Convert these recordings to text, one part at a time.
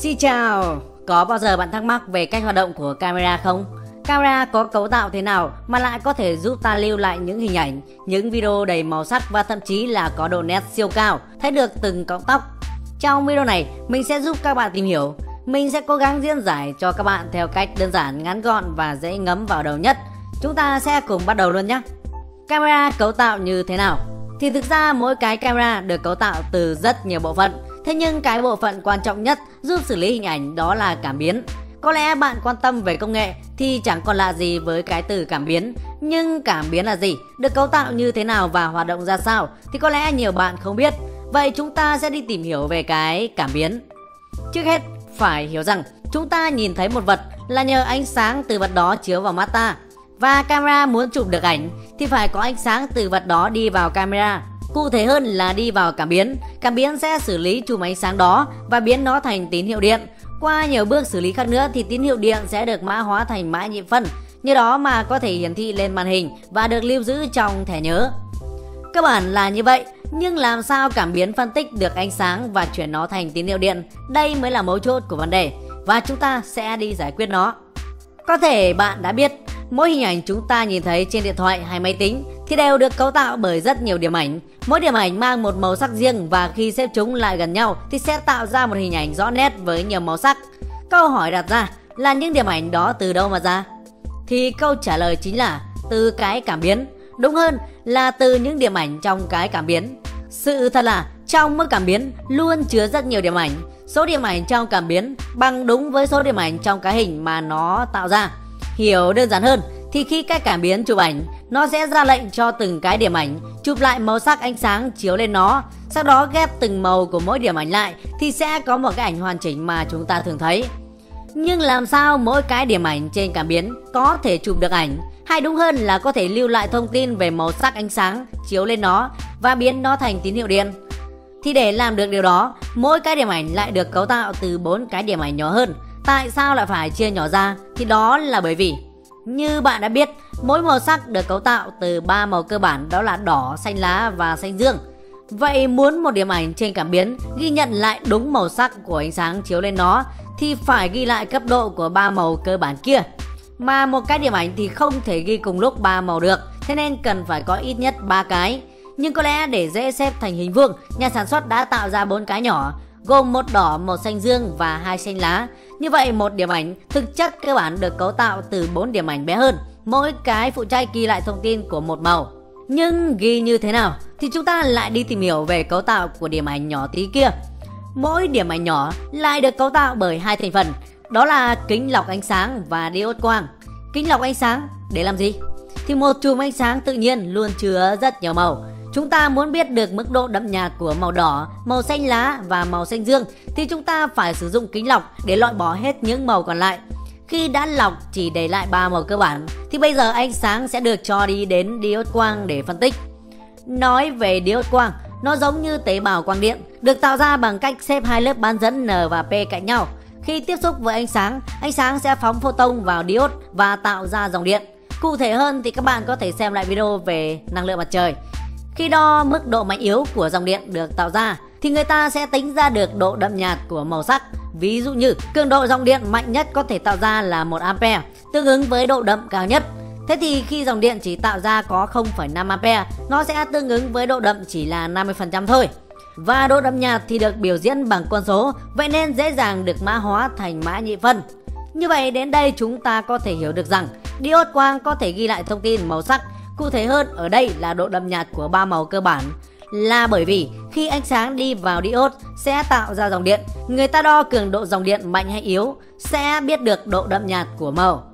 Xin chào, có bao giờ bạn thắc mắc về cách hoạt động của camera không? Camera có cấu tạo thế nào mà lại có thể giúp ta lưu lại những hình ảnh, những video đầy màu sắc và thậm chí là có độ nét siêu cao, thấy được từng cọng tóc. Trong video này, mình sẽ giúp các bạn tìm hiểu. Mình sẽ cố gắng diễn giải cho các bạn theo cách đơn giản, ngắn gọn và dễ ngấm vào đầu nhất. Chúng ta sẽ cùng bắt đầu luôn nhé. Camera cấu tạo như thế nào? Thì thực ra mỗi cái camera được cấu tạo từ rất nhiều bộ phận Thế nhưng cái bộ phận quan trọng nhất giúp xử lý hình ảnh đó là cảm biến. Có lẽ bạn quan tâm về công nghệ thì chẳng còn lạ gì với cái từ cảm biến. Nhưng cảm biến là gì? Được cấu tạo như thế nào và hoạt động ra sao? Thì có lẽ nhiều bạn không biết. Vậy chúng ta sẽ đi tìm hiểu về cái cảm biến. Trước hết, phải hiểu rằng chúng ta nhìn thấy một vật là nhờ ánh sáng từ vật đó chiếu vào mắt ta. Và camera muốn chụp được ảnh thì phải có ánh sáng từ vật đó đi vào camera. Cụ thể hơn là đi vào cảm biến, cảm biến sẽ xử lý chùm ánh sáng đó và biến nó thành tín hiệu điện. Qua nhiều bước xử lý khác nữa thì tín hiệu điện sẽ được mã hóa thành mã nhị phân, như đó mà có thể hiển thị lên màn hình và được lưu giữ trong thẻ nhớ. Cơ bản là như vậy, nhưng làm sao cảm biến phân tích được ánh sáng và chuyển nó thành tín hiệu điện? Đây mới là mấu chốt của vấn đề và chúng ta sẽ đi giải quyết nó. Có thể bạn đã biết, mỗi hình ảnh chúng ta nhìn thấy trên điện thoại hay máy tính thì đều được cấu tạo bởi rất nhiều điểm ảnh. Mỗi điểm ảnh mang một màu sắc riêng và khi xếp chúng lại gần nhau thì sẽ tạo ra một hình ảnh rõ nét với nhiều màu sắc. Câu hỏi đặt ra là những điểm ảnh đó từ đâu mà ra? Thì câu trả lời chính là từ cái cảm biến. Đúng hơn là từ những điểm ảnh trong cái cảm biến. Sự thật là trong mỗi cảm biến luôn chứa rất nhiều điểm ảnh. Số điểm ảnh trong cảm biến bằng đúng với số điểm ảnh trong cái hình mà nó tạo ra. Hiểu đơn giản hơn thì khi các cảm biến chụp ảnh, nó sẽ ra lệnh cho từng cái điểm ảnh chụp lại màu sắc ánh sáng chiếu lên nó. Sau đó ghép từng màu của mỗi điểm ảnh lại thì sẽ có một cái ảnh hoàn chỉnh mà chúng ta thường thấy. Nhưng làm sao mỗi cái điểm ảnh trên cảm biến có thể chụp được ảnh hay đúng hơn là có thể lưu lại thông tin về màu sắc ánh sáng chiếu lên nó và biến nó thành tín hiệu điện. Thì để làm được điều đó, mỗi cái điểm ảnh lại được cấu tạo từ bốn cái điểm ảnh nhỏ hơn. Tại sao lại phải chia nhỏ ra? Thì đó là bởi vì như bạn đã biết, mỗi màu sắc được cấu tạo từ ba màu cơ bản đó là đỏ, xanh lá và xanh dương. Vậy muốn một điểm ảnh trên cảm biến ghi nhận lại đúng màu sắc của ánh sáng chiếu lên nó thì phải ghi lại cấp độ của ba màu cơ bản kia. Mà một cái điểm ảnh thì không thể ghi cùng lúc ba màu được, thế nên cần phải có ít nhất ba cái. Nhưng có lẽ để dễ xếp thành hình vuông, nhà sản xuất đã tạo ra bốn cái nhỏ gồm một đỏ, một xanh dương và hai xanh lá. Như vậy một điểm ảnh thực chất cơ bản được cấu tạo từ 4 điểm ảnh bé hơn, mỗi cái phụ trách ghi lại thông tin của một màu. Nhưng ghi như thế nào thì chúng ta lại đi tìm hiểu về cấu tạo của điểm ảnh nhỏ tí kia. Mỗi điểm ảnh nhỏ lại được cấu tạo bởi hai thành phần, đó là kính lọc ánh sáng và diode quang. Kính lọc ánh sáng để làm gì? Thì một chùm ánh sáng tự nhiên luôn chứa rất nhiều màu Chúng ta muốn biết được mức độ đậm nhạt của màu đỏ, màu xanh lá và màu xanh dương thì chúng ta phải sử dụng kính lọc để loại bỏ hết những màu còn lại. Khi đã lọc chỉ để lại ba màu cơ bản thì bây giờ ánh sáng sẽ được cho đi đến diode quang để phân tích. Nói về diode quang, nó giống như tế bào quang điện, được tạo ra bằng cách xếp hai lớp bán dẫn N và P cạnh nhau. Khi tiếp xúc với ánh sáng, ánh sáng sẽ phóng photon vào diode và tạo ra dòng điện. Cụ thể hơn thì các bạn có thể xem lại video về năng lượng mặt trời. Khi đo mức độ mạnh yếu của dòng điện được tạo ra thì người ta sẽ tính ra được độ đậm nhạt của màu sắc. Ví dụ như cường độ dòng điện mạnh nhất có thể tạo ra là 1 ampere, tương ứng với độ đậm cao nhất. Thế thì khi dòng điện chỉ tạo ra có 0,5 ampere, nó sẽ tương ứng với độ đậm chỉ là 50% thôi. Và độ đậm nhạt thì được biểu diễn bằng con số, vậy nên dễ dàng được mã hóa thành mã nhị phân. Như vậy đến đây chúng ta có thể hiểu được rằng diode quang có thể ghi lại thông tin màu sắc Cụ thể hơn ở đây là độ đậm nhạt của ba màu cơ bản là bởi vì khi ánh sáng đi vào diode sẽ tạo ra dòng điện, người ta đo cường độ dòng điện mạnh hay yếu sẽ biết được độ đậm nhạt của màu.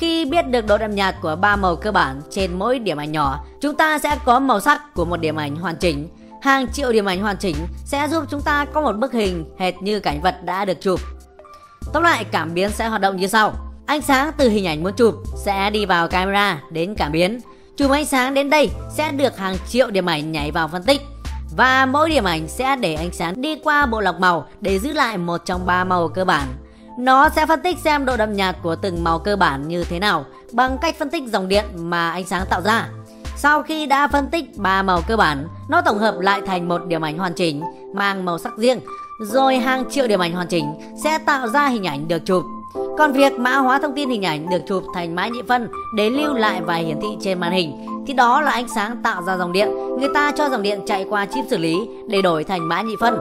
Khi biết được độ đậm nhạt của ba màu cơ bản trên mỗi điểm ảnh nhỏ, chúng ta sẽ có màu sắc của một điểm ảnh hoàn chỉnh. Hàng triệu điểm ảnh hoàn chỉnh sẽ giúp chúng ta có một bức hình hệt như cảnh vật đã được chụp. Tóm lại, cảm biến sẽ hoạt động như sau. Ánh sáng từ hình ảnh muốn chụp sẽ đi vào camera đến cảm biến Chùm ánh sáng đến đây sẽ được hàng triệu điểm ảnh nhảy vào phân tích và mỗi điểm ảnh sẽ để ánh sáng đi qua bộ lọc màu để giữ lại một trong ba màu cơ bản. Nó sẽ phân tích xem độ đậm nhạt của từng màu cơ bản như thế nào bằng cách phân tích dòng điện mà ánh sáng tạo ra. Sau khi đã phân tích ba màu cơ bản, nó tổng hợp lại thành một điểm ảnh hoàn chỉnh mang màu sắc riêng. rồi hàng triệu điểm ảnh hoàn chỉnh sẽ tạo ra hình ảnh được chụp. Còn việc mã hóa thông tin hình ảnh được chụp thành mã nhị phân để lưu lại và hiển thị trên màn hình, thì đó là ánh sáng tạo ra dòng điện. Người ta cho dòng điện chạy qua chip xử lý để đổi thành mã nhị phân.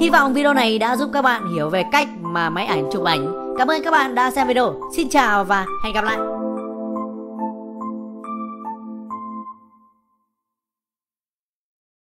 Hy vọng video này đã giúp các bạn hiểu về cách mà máy ảnh chụp ảnh. Cảm ơn các bạn đã xem video. Xin chào và hẹn gặp lại.